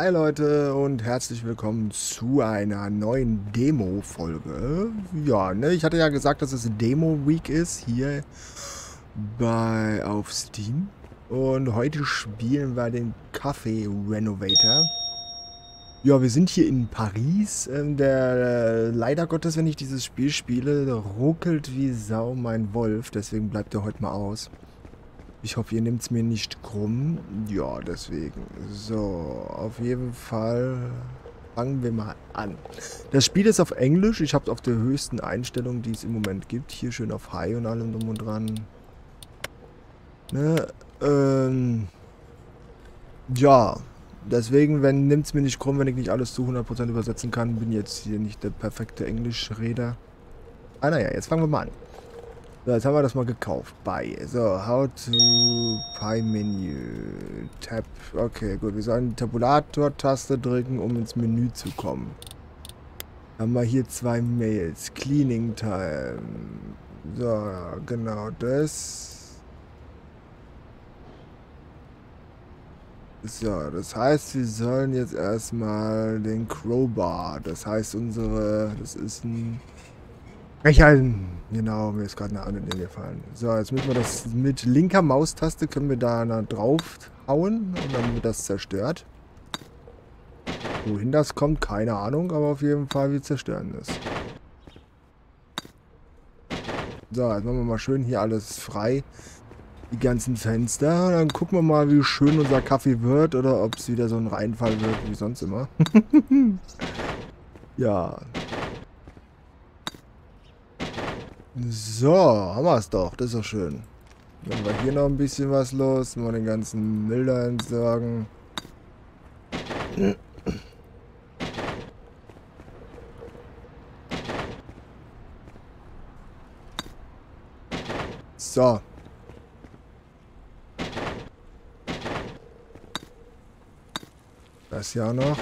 Hi Leute und herzlich willkommen zu einer neuen Demo-Folge. Ja, ne, ich hatte ja gesagt, dass es Demo-Week ist hier bei auf Steam. Und heute spielen wir den Café Renovator. Ja, wir sind hier in Paris. Ähm, der, leider Gottes, wenn ich dieses Spiel spiele, ruckelt wie Sau mein Wolf. Deswegen bleibt er heute mal aus. Ich hoffe, ihr nehmt es mir nicht krumm. Ja, deswegen. So, auf jeden Fall fangen wir mal an. Das Spiel ist auf Englisch. Ich habe es auf der höchsten Einstellung, die es im Moment gibt. Hier schön auf High und allem drum und dran. Ne, ähm... Ja, deswegen, wenn nimmt es mir nicht krumm, wenn ich nicht alles zu 100% übersetzen kann. Bin jetzt hier nicht der perfekte Englischreder. Ah, naja, jetzt fangen wir mal an. So, jetzt haben wir das mal gekauft. Buy. So, how to Pie Menu. Tab. Okay, gut. Wir sollen die Tabulator-Taste drücken, um ins Menü zu kommen. Haben wir hier zwei Mails. Cleaning Time. So, genau das. So, das heißt, wir sollen jetzt erstmal den Crowbar. Das heißt, unsere. Das ist ein Brecheisen. Genau, mir ist gerade eine andere gefallen. So, jetzt müssen wir das mit linker Maustaste können wir da drauf hauen und dann wird das zerstört. Wohin das kommt, keine Ahnung, aber auf jeden Fall wir zerstören das. So, jetzt machen wir mal schön hier alles frei. Die ganzen Fenster. Dann gucken wir mal, wie schön unser Kaffee wird oder ob es wieder so ein Reinfall wird, wie sonst immer. ja, So, haben wir es doch. Das ist doch schön. Haben wir hier noch ein bisschen was los. Mal den ganzen Müll da entsorgen. So. Das ja noch.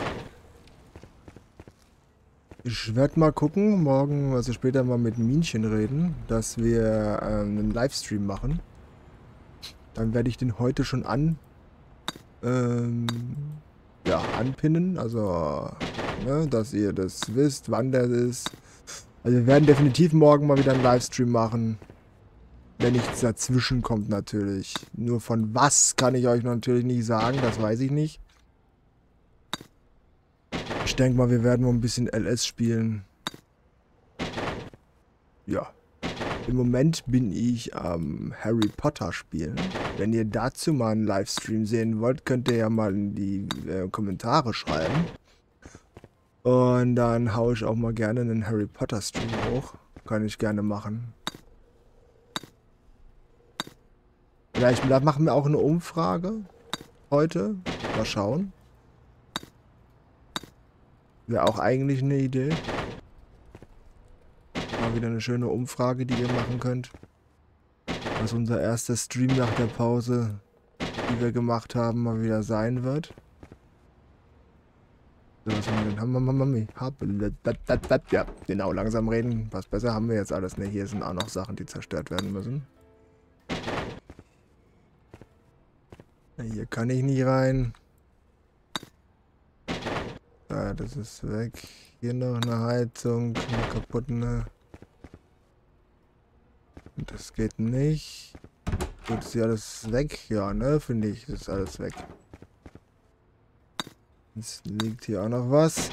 Ich werde mal gucken, morgen, also später mal mit Minchen reden, dass wir ähm, einen Livestream machen. Dann werde ich den heute schon an, ähm, ja, anpinnen, also, ne, dass ihr das wisst, wann der ist. Also wir werden definitiv morgen mal wieder einen Livestream machen. Wenn nichts dazwischen kommt natürlich. Nur von was kann ich euch natürlich nicht sagen, das weiß ich nicht. Denke mal, wir werden mal ein bisschen LS spielen. Ja. Im Moment bin ich am Harry Potter spielen. Wenn ihr dazu mal einen Livestream sehen wollt, könnt ihr ja mal in die äh, Kommentare schreiben. Und dann haue ich auch mal gerne einen Harry Potter Stream hoch. Kann ich gerne machen. Vielleicht machen wir auch eine Umfrage heute. Mal schauen. Wäre auch eigentlich eine Idee. Mal wieder eine schöne Umfrage, die ihr machen könnt. Was unser erster Stream nach der Pause, die wir gemacht haben, mal wieder sein wird. So, was haben wir denn? Haben wir Mami? Ja, genau, langsam reden. Was besser haben wir jetzt alles. Ne, hier sind auch noch Sachen, die zerstört werden müssen. Hier kann ich nicht rein. Ah, das ist weg. Hier noch eine Heizung, eine kaputte. Ne? Das geht nicht. Gut, ist hier alles weg? Ja, ne? Finde ich, das ist alles weg. Jetzt liegt hier auch noch was.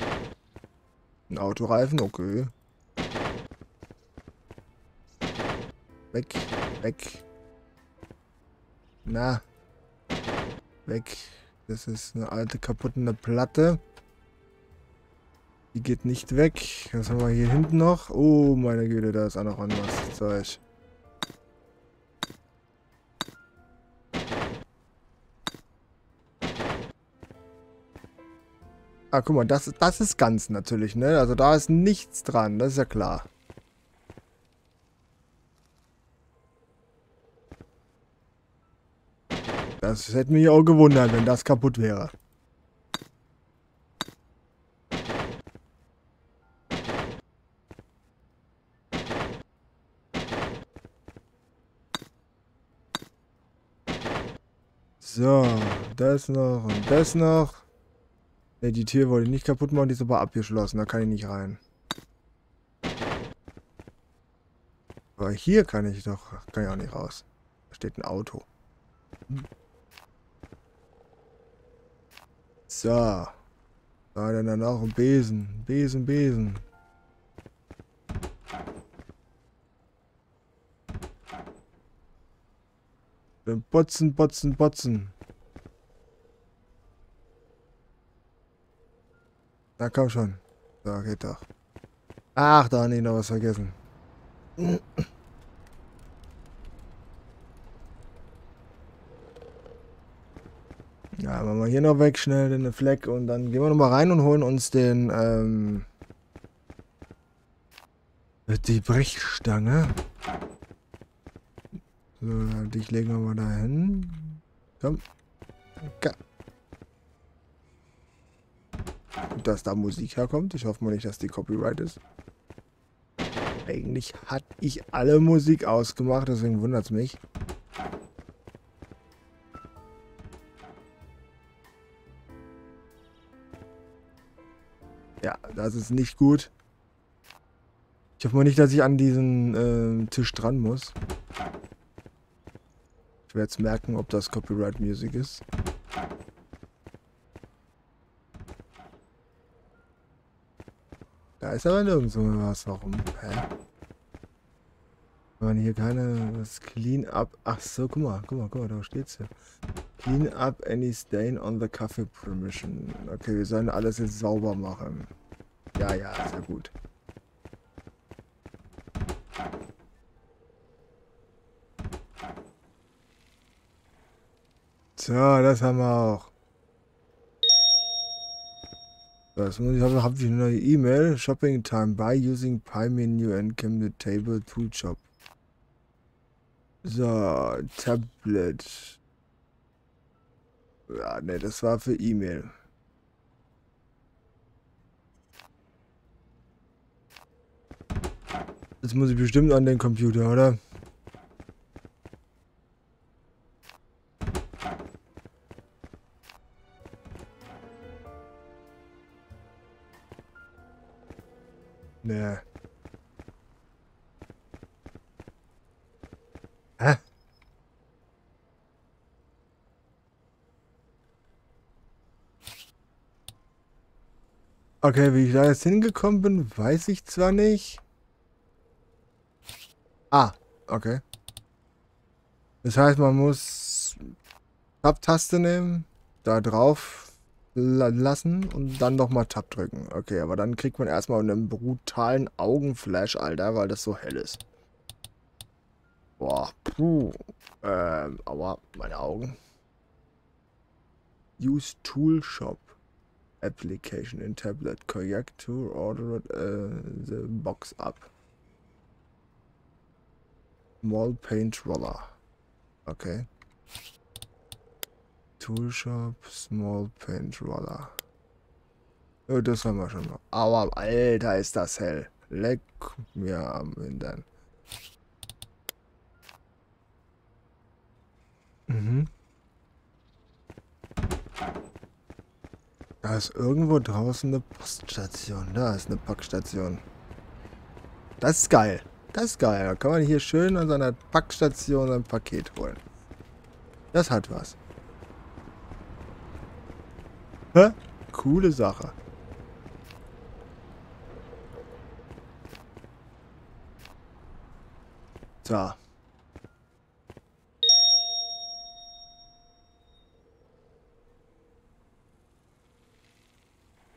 Ein Autoreifen, okay. Weg, weg. Na. Weg. Das ist eine alte kaputte Platte. Die geht nicht weg. Was haben wir hier hinten noch? Oh, meine Güte, da ist auch noch was Zeug. Ah, guck mal, das, das ist ganz natürlich, ne? Also da ist nichts dran, das ist ja klar. Das hätte mich auch gewundert, wenn das kaputt wäre. So, das noch und das noch. Ne, die Tür wollte ich nicht kaputt machen, die ist aber abgeschlossen. Da kann ich nicht rein. Aber hier kann ich doch... Kann ich auch nicht raus. Da steht ein Auto. So. Da dann danach ein Besen. Besen, Besen. Botzen, botzen, botzen. Na komm schon. So, geht doch. Ach, da habe ich noch was vergessen. Ja, machen wir hier noch weg, schnell den Fleck und dann gehen wir nochmal rein und holen uns den, ähm, die Brechstange. Dich legen wir mal dahin. Komm. Ka dass da Musik herkommt. Ich hoffe mal nicht, dass die Copyright ist. Eigentlich hatte ich alle Musik ausgemacht, deswegen wundert es mich. Ja, das ist nicht gut. Ich hoffe mal nicht, dass ich an diesen äh, Tisch dran muss. Werde jetzt merken, ob das Copyright Music ist. Da ist aber nirgendwo was. Warum? Hä? Wenn man hier keine... Das Clean up... Ach so, guck mal. Guck mal, guck mal, da steht's ja. Clean up any stain on the coffee permission. Okay, wir sollen alles jetzt sauber machen. Ja, ja, sehr gut. So, das haben wir auch. Was muss ich habe hab ich eine neue E-Mail. Shopping time by using Pi Menu and Camera Table Tool Shop. So, Tablet. Ja, ne, das war für E-Mail. Jetzt muss ich bestimmt an den Computer, oder? Nee. Hä? Okay, wie ich da jetzt hingekommen bin, weiß ich zwar nicht. Ah, okay. Das heißt, man muss Tab-Taste nehmen, da drauf lassen und dann nochmal Tab drücken. Okay, aber dann kriegt man erstmal einen brutalen Augenflash, Alter, weil das so hell ist. Boah, puh. Ähm, aber meine Augen. Use Tool Shop application in tablet. Correct to order uh, the box up. Small paint roller. Okay. Toolshop, Small Paint Roller. Ja, das haben wir schon mal. Aber Alter, ist das hell. Leck mir am Hintern. Mhm. Da ist irgendwo draußen eine Poststation. Da ist eine Packstation. Das ist geil. Das ist geil. Da kann man hier schön an seiner Packstation ein Paket holen. Das hat was. Hä? Coole Sache. So.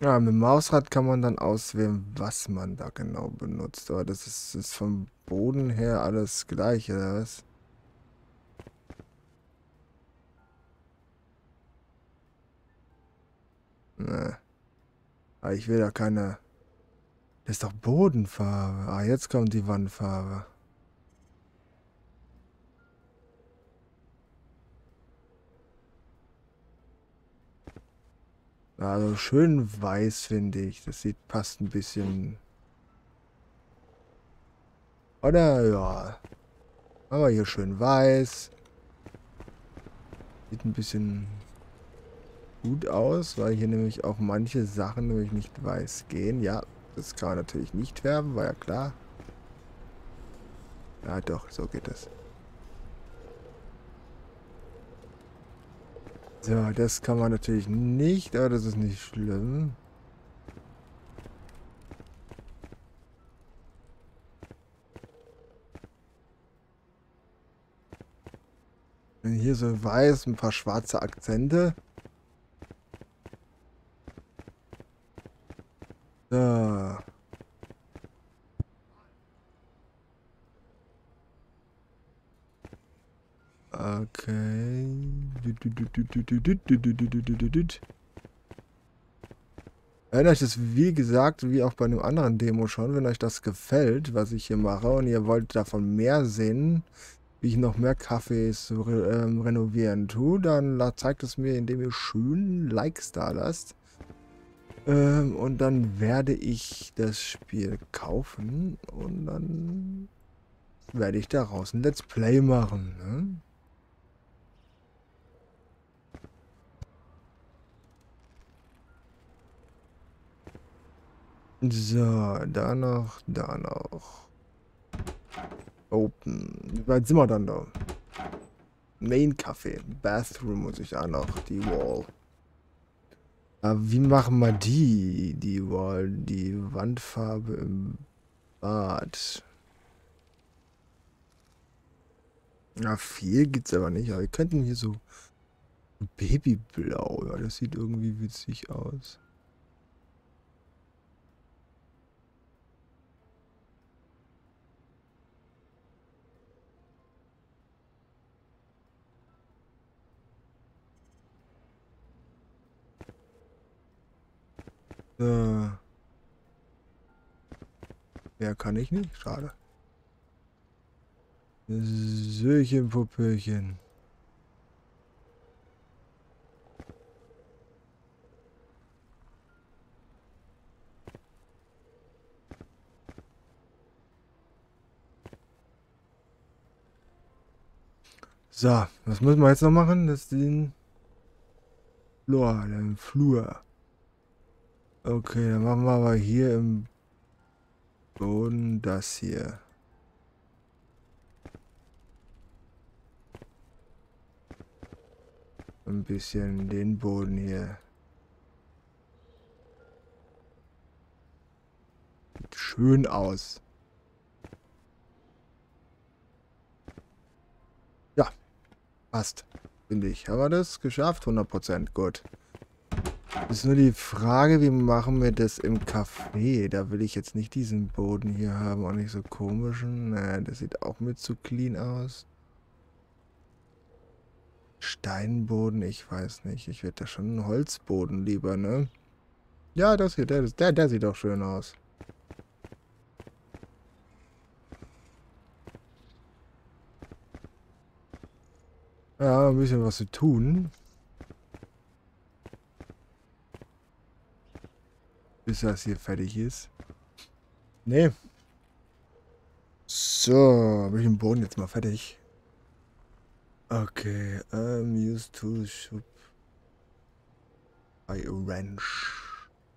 Ja, mit dem Mausrad kann man dann auswählen, was man da genau benutzt. Aber das ist, ist vom Boden her alles gleich, oder was? Ne. Aber ich will da keine... Das ist doch Bodenfarbe. Ah, jetzt kommt die Wandfarbe. Also schön weiß, finde ich. Das sieht passt ein bisschen... Oder ja. Aber hier schön weiß. Sieht ein bisschen gut aus, weil hier nämlich auch manche Sachen nämlich nicht weiß gehen. Ja, das kann man natürlich nicht färben, war ja klar. Ja doch, so geht es. So, das kann man natürlich nicht, aber das ist nicht schlimm. Hier so weiß, ein paar schwarze Akzente. So. Okay. Wenn euch das, wie gesagt, wie auch bei einem anderen Demo schon, wenn euch das gefällt, was ich hier mache und ihr wollt davon mehr sehen, wie ich noch mehr Cafés re ähm, renovieren tue, dann zeigt es mir, indem ihr schön Likes da lasst. Ähm, und dann werde ich das Spiel kaufen und dann werde ich daraus ein Let's Play machen. Ne? So, da noch, da noch. Open. Wie weit sind wir dann da? Main Café. Bathroom muss ich auch noch. Die Wall. Aber wie machen wir die? Die Wall, die Wandfarbe im Bad. Ja, viel gibt's aber nicht. Aber wir könnten hier so Babyblau. Ja, das sieht irgendwie witzig aus. Äh. Ja, kann ich nicht. Schade. Söchen, Popöchen. So, was müssen wir jetzt noch machen? Das ist den Flur, den Flur. Okay, dann machen wir aber hier im Boden das hier. Ein bisschen den Boden hier. Sieht schön aus. Ja, passt, finde ich. Haben wir das geschafft? 100% gut. Ist nur die Frage, wie machen wir das im Café? Da will ich jetzt nicht diesen Boden hier haben, auch nicht so komischen. Naja, das sieht auch mit zu clean aus. Steinboden, ich weiß nicht. Ich werde da schon einen Holzboden lieber, ne? Ja, das hier, der, der, der sieht doch schön aus. Ja, ein bisschen was zu tun. Bis das hier fertig ist. Nee. So, habe ich den Boden jetzt mal fertig. Okay, I'm used to shop by a wrench.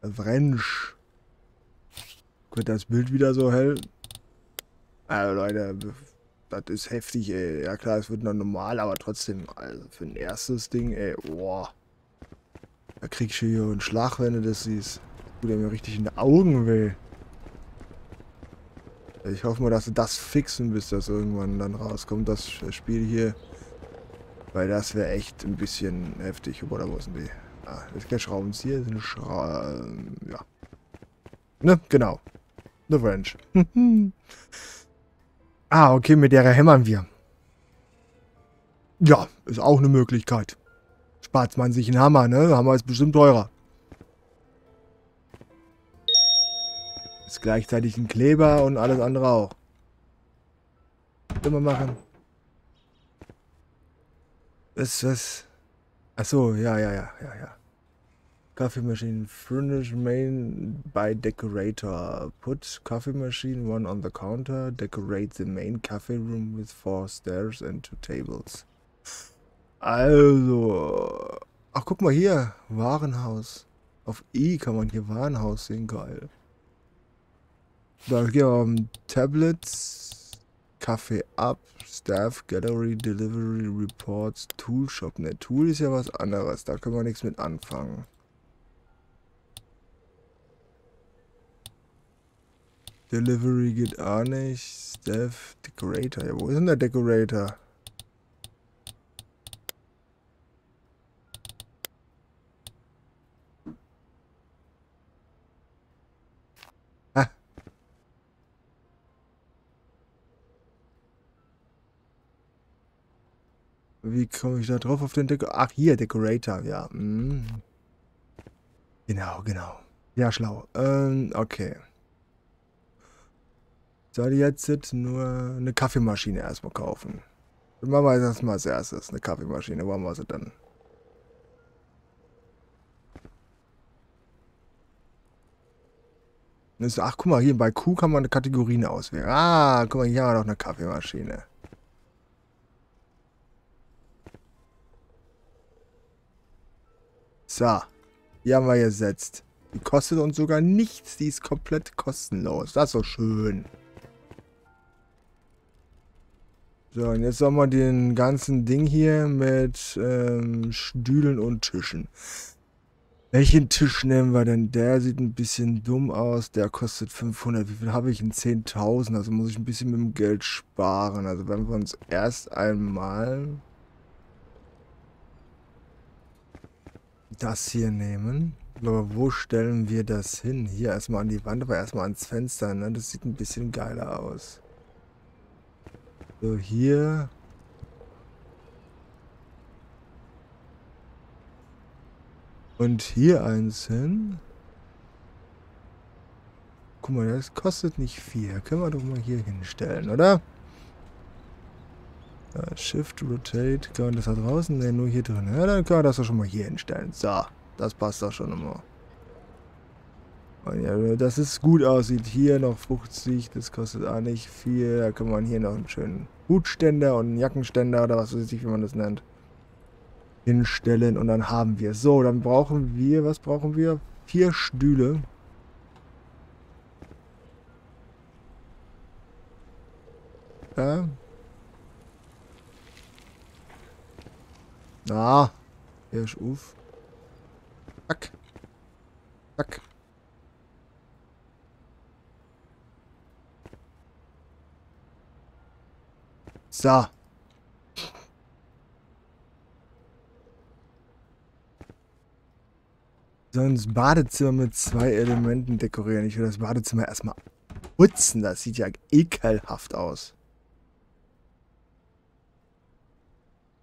A wrench. Wird das Bild wieder so hell? Also Leute, das ist heftig, ey. Ja klar, es wird noch normal, aber trotzdem, also für ein erstes Ding, ey, boah. Da kriegst du hier einen Schlag, wenn du das siehst. Du, der mir richtig in die Augen will. Ich hoffe mal, dass sie das fixen, bis das irgendwann dann rauskommt, das Spiel hier. Weil das wäre echt ein bisschen heftig. Oder wo sind die? Ah, das ist kein Schraubenzieher, das ist eine Schra... Ja. Ne, genau. The Wrench. ah, okay, mit der hämmern wir. Ja, ist auch eine Möglichkeit. Spart man sich einen Hammer, ne? Hammer ist bestimmt teurer. Ist gleichzeitig ein Kleber und alles andere auch. Immer machen. Was, was? Achso, ja, ja, ja, ja, ja. Coffee machine, furnish main by decorator. Put coffee machine one on the counter. Decorate the main coffee room with four stairs and two tables. Also, Ach, guck mal hier. Warenhaus. Auf E kann man hier Warenhaus sehen. Geil. Da wir um Tablets, Kaffee Up, Staff, Gallery, Delivery, Reports, Tool Shop. Ne, Tool ist ja was anderes. Da können wir nichts mit anfangen. Delivery geht auch nicht. Staff, Decorator. Ja, wo ist denn der Decorator? Wie komme ich da drauf auf den Decorator? Ach, hier, Decorator, ja. Hm. Genau, genau. Ja, schlau. Ähm, okay. Soll jetzt nur eine Kaffeemaschine erstmal kaufen. Dann machen wir das mal als erstes. Eine Kaffeemaschine. Wo haben wir sie dann? Ach, guck mal, hier bei Q kann man Kategorien auswählen. Ah, guck mal, hier haben wir noch eine Kaffeemaschine. So. Die haben wir gesetzt. Die kostet uns sogar nichts. Die ist komplett kostenlos. Das ist so schön. So, und jetzt haben wir den ganzen Ding hier mit ähm, Stühlen und Tischen. Welchen Tisch nehmen wir denn? Der sieht ein bisschen dumm aus. Der kostet 500. Wie viel habe ich in 10.000? Also muss ich ein bisschen mit dem Geld sparen. Also wenn wir uns erst einmal das hier nehmen. Aber wo stellen wir das hin? Hier erstmal an die Wand, aber erstmal ans Fenster. Ne? Das sieht ein bisschen geiler aus. So, hier. Und hier eins hin. Guck mal, das kostet nicht viel. Können wir doch mal hier hinstellen, oder? Ja, Shift, Rotate. Kann man das da draußen? Ne, nur hier drin. Ja, dann können wir das doch schon mal hier hinstellen. So, das passt doch schon immer. Und ja, dass es gut aussieht. Hier noch 50, das kostet auch nicht viel. Da kann man hier noch einen schönen Hutständer und einen Jackenständer oder was weiß ich, wie man das nennt, hinstellen. Und dann haben wir. So, dann brauchen wir, was brauchen wir? Vier Stühle. Ja, Na, hier ist auf. Zack. Zack. So. Sonst Badezimmer mit zwei Elementen dekorieren. Ich will das Badezimmer erstmal putzen. Das sieht ja ekelhaft aus.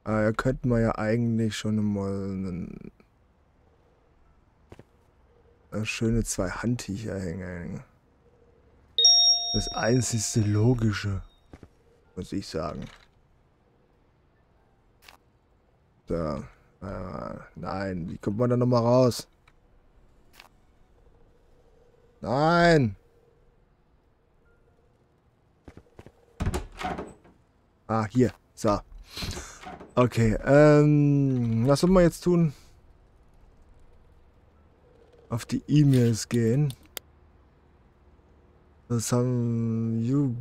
Äh, könnten wir ja eigentlich schon mal einen, eine schöne zwei Handtücher hängen. Das einzigste Logische, muss ich sagen. So. Äh, nein, wie kommt man da nochmal raus? Nein! Ah, hier. So. Okay, ähm, was soll man jetzt tun? Auf die E-Mails gehen. Das haben you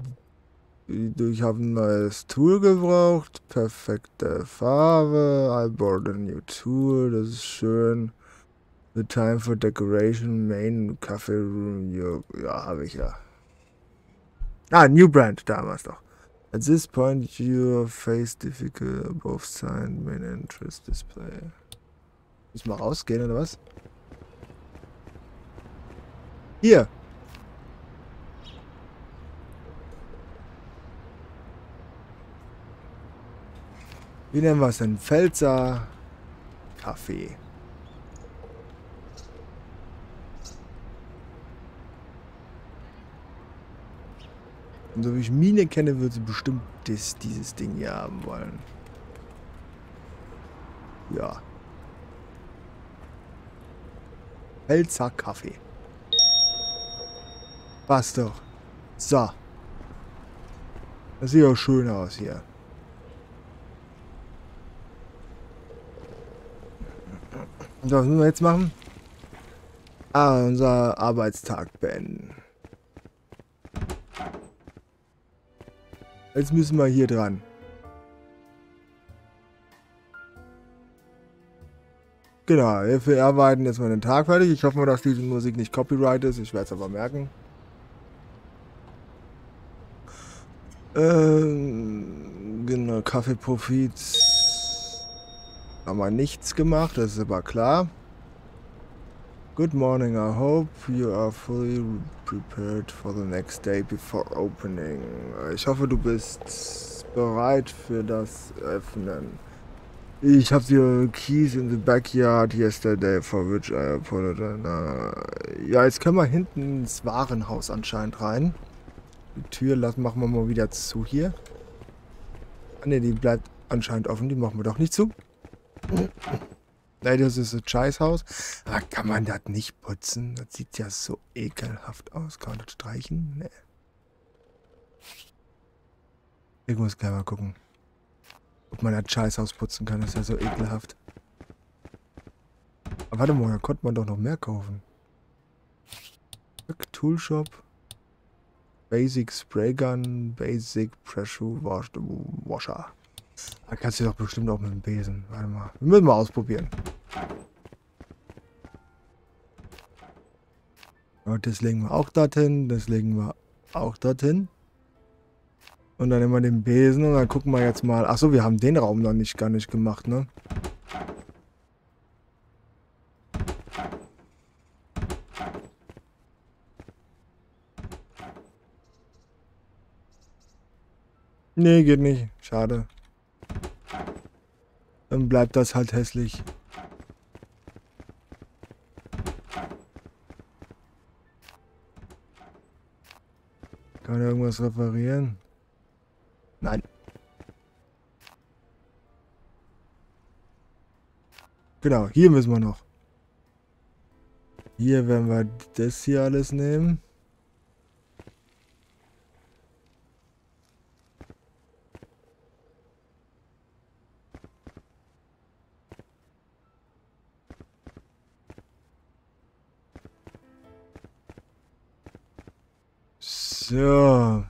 ich habe ein neues Tool gebraucht. Perfekte Farbe. I bought a new tool. Das ist schön. The time for decoration. Main Cafe Room. Ja, habe ich ja. Ah, New Brand damals doch. At this point, your face difficult both sign main interest display. Müssen wir rausgehen, oder was? Hier. Wie nennen wir es denn? Pfälzer Kaffee. Und so wie ich Mine kenne, wird sie bestimmt das, dieses Ding hier haben wollen. Ja. Pelzer Kaffee. Passt doch. So. Das sieht auch schön aus hier. So, was müssen wir jetzt machen? Ah, unser Arbeitstag beenden. Jetzt müssen wir hier dran. Genau, wir arbeiten jetzt mal den Tag fertig. Ich hoffe mal, dass diese Musik nicht Copyright ist. Ich werde es aber merken. Ähm, genau, Kaffeeprofit. Haben wir nichts gemacht, das ist aber klar. Good morning, I hope you are fully prepared for the next day before opening. Ich hoffe, du bist bereit für das Öffnen. Ich habe die keys in the backyard yesterday for which I apologize. Ja, jetzt können wir hinten ins Warenhaus anscheinend rein. Die Tür lassen, machen wir mal wieder zu hier. Ah, ne, die bleibt anscheinend offen. Die machen wir doch nicht zu. Nein, das ist ein Scheißhaus. Aber kann man das nicht putzen? Das sieht ja so ekelhaft aus. Kann man das streichen? Nee. Ich muss gleich mal gucken. Ob man das Scheißhaus putzen kann. Das ist ja so ekelhaft. Aber warte mal, da konnte man doch noch mehr kaufen. Toolshop. Basic Spray Gun. Basic Pressure Washer. Da kannst du doch bestimmt auch mit dem Besen. Warte mal. Wir müssen mal ausprobieren. Und das legen wir auch dorthin. Das legen wir auch dorthin. Und dann nehmen wir den Besen und dann gucken wir jetzt mal. Achso, wir haben den Raum noch nicht gar nicht gemacht, ne? Nee, geht nicht. Schade. Dann bleibt das halt hässlich. Kann er irgendwas reparieren? Nein. Genau, hier müssen wir noch. Hier werden wir das hier alles nehmen. So.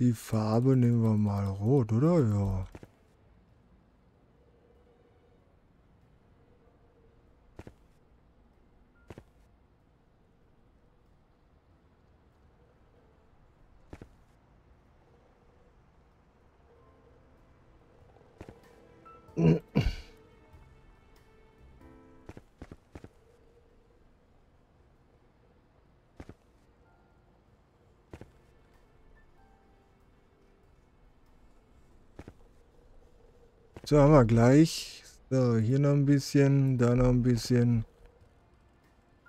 Die Farbe nehmen wir mal rot, oder? Ja. So, haben wir gleich. So, hier noch ein bisschen, da noch ein bisschen.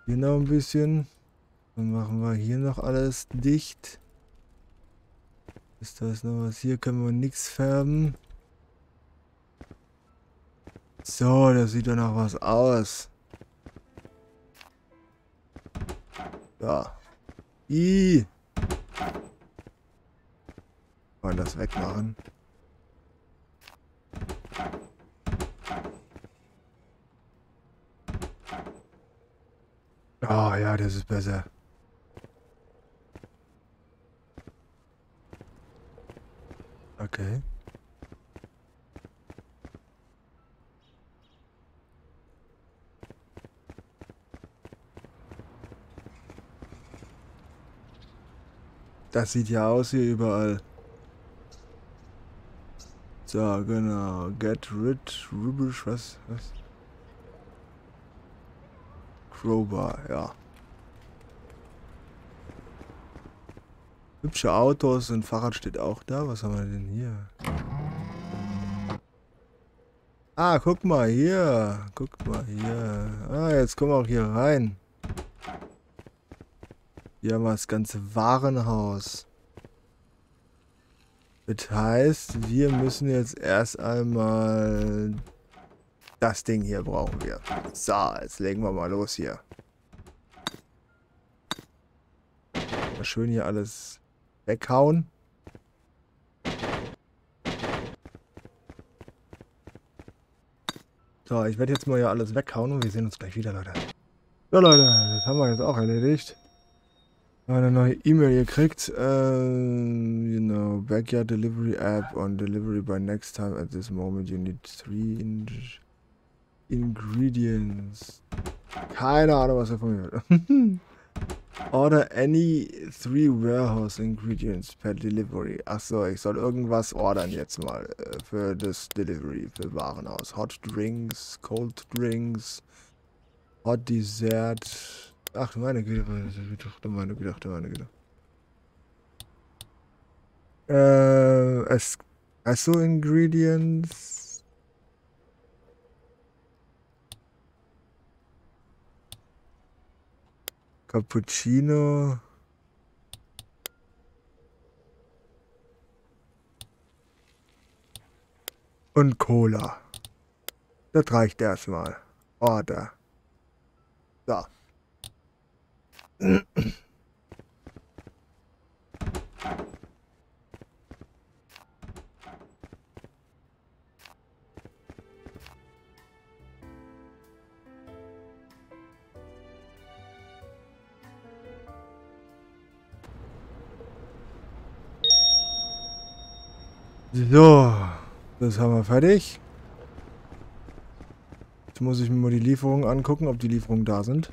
Hier noch ein bisschen. Dann machen wir hier noch alles dicht. Ist das noch was? Hier können wir nichts färben. So, das sieht doch noch was aus. Ja. I. Wollen das wegmachen? Ah, ja, das ist besser. Okay. Das sieht ja aus hier überall. So, genau. Get rid, rubbish, was, was? Crowbar, ja. Hübsche Autos, ein Fahrrad steht auch da. Was haben wir denn hier? Ah, guck mal hier. Guck mal hier. Ah, jetzt kommen wir auch hier rein. Hier haben wir das ganze Warenhaus. Das heißt, wir müssen jetzt erst einmal das Ding hier brauchen wir. So, jetzt legen wir mal los hier. Mal schön hier alles weghauen. So, ich werde jetzt mal ja alles weghauen und wir sehen uns gleich wieder, Leute. So, Leute, das haben wir jetzt auch erledigt. Eine neue E-Mail gekriegt. Uh, you know, backyard delivery app on delivery by next time. At this moment you need three in ingredients. Keine Ahnung, was er von mir will. Order any three warehouse ingredients per delivery. Achso, ich soll irgendwas ordern jetzt mal äh, für das Delivery, für Warenhaus. Hot Drinks, Cold Drinks, Hot Dessert. Ach, meine Güte, meine Güte, meine Güte. Äh, es, also Ingredients. Cappuccino. Und Cola. Das reicht erstmal. Order. So. So, das haben wir fertig. Jetzt muss ich mir mal die Lieferungen angucken, ob die Lieferungen da sind.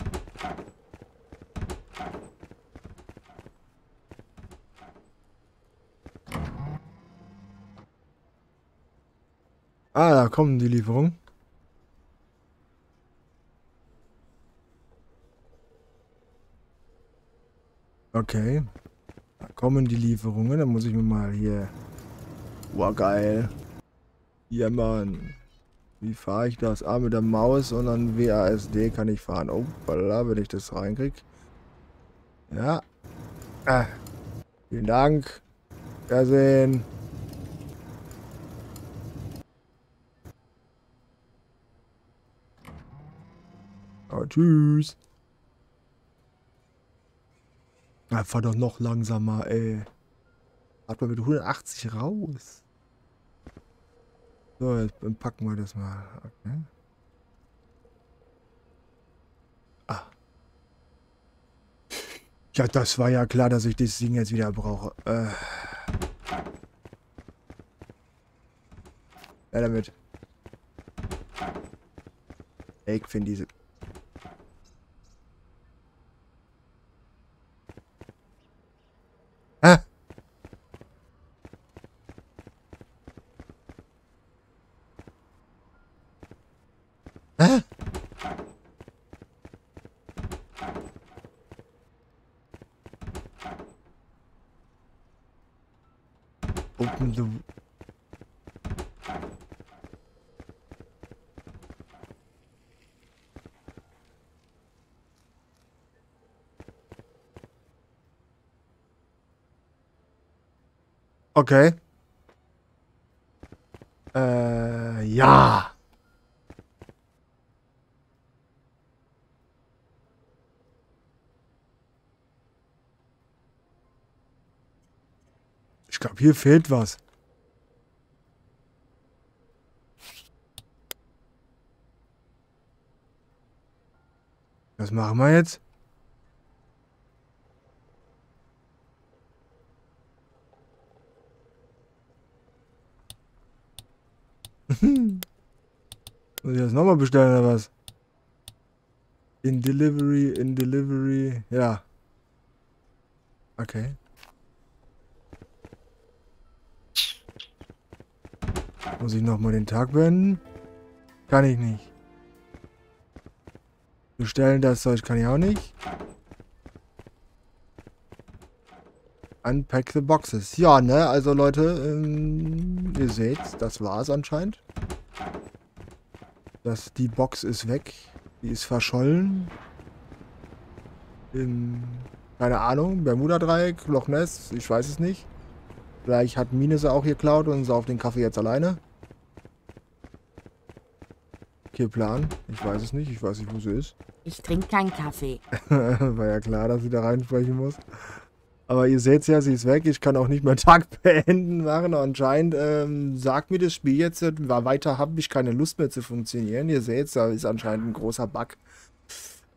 Ah, da kommen die Lieferungen. Okay. Da kommen die Lieferungen. Dann muss ich mir mal hier Boah, geil. Ja, Mann. Wie fahre ich das? Ah, mit der Maus und dann WASD kann ich fahren. Oh, wenn ich das reinkrieg. Ja. Ah. Vielen Dank. Wiedersehen. Aber tschüss. Ah, fahr doch noch langsamer, ey. Hat man mit 180 raus. So, jetzt packen wir das mal. Okay. Ah. Ja, das war ja klar, dass ich das Ding jetzt wieder brauche. Äh. Ja, damit. Ich finde diese... Hä? Open the... Okay. Hier fehlt was. Was machen wir jetzt? Muss ich das nochmal bestellen oder was? In Delivery, in Delivery, ja. Okay. Muss ich nochmal den Tag beenden? Kann ich nicht. Bestellen das Zeug kann ich auch nicht. Unpack the boxes. Ja, ne? Also Leute, ähm, ihr seht, das war es anscheinend. Das, die Box ist weg. Die ist verschollen. Im, keine Ahnung, Bermuda-Dreieck, Loch Ness, ich weiß es nicht. Vielleicht hat Mine sie auch geklaut und sie auf den Kaffee jetzt alleine. Okay, Plan. Ich weiß es nicht. Ich weiß nicht, wo sie ist. Ich trinke keinen Kaffee. War ja klar, dass sie da reinsprechen muss. Aber ihr seht ja, sie ist weg. Ich kann auch nicht mehr Tag beenden machen. Anscheinend ähm, sagt mir das Spiel jetzt, äh, weiter habe ich keine Lust mehr zu funktionieren. Ihr seht, da ist anscheinend ein großer Bug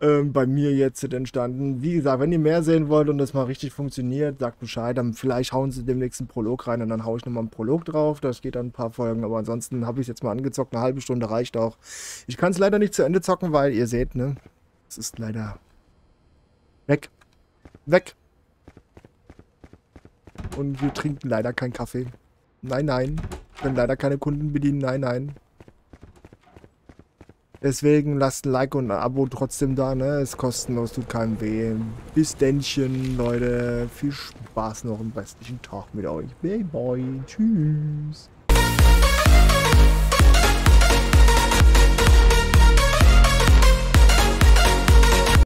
ähm, bei mir jetzt entstanden. Wie gesagt, wenn ihr mehr sehen wollt und das mal richtig funktioniert, sagt Bescheid. Dann vielleicht hauen sie demnächst einen Prolog rein und dann haue ich nochmal einen Prolog drauf. Das geht dann ein paar Folgen, aber ansonsten habe ich es jetzt mal angezockt. Eine halbe Stunde reicht auch. Ich kann es leider nicht zu Ende zocken, weil ihr seht, ne? Es ist leider weg. Weg. Und wir trinken leider keinen Kaffee. Nein, nein. Können leider keine Kunden bedienen. Nein, nein. Deswegen lasst ein Like und ein Abo trotzdem da, ne? Ist kostenlos, tut keinem weh. Bis dennchen, Leute. Viel Spaß noch im restlichen Tag mit euch. Bye, bye. Tschüss.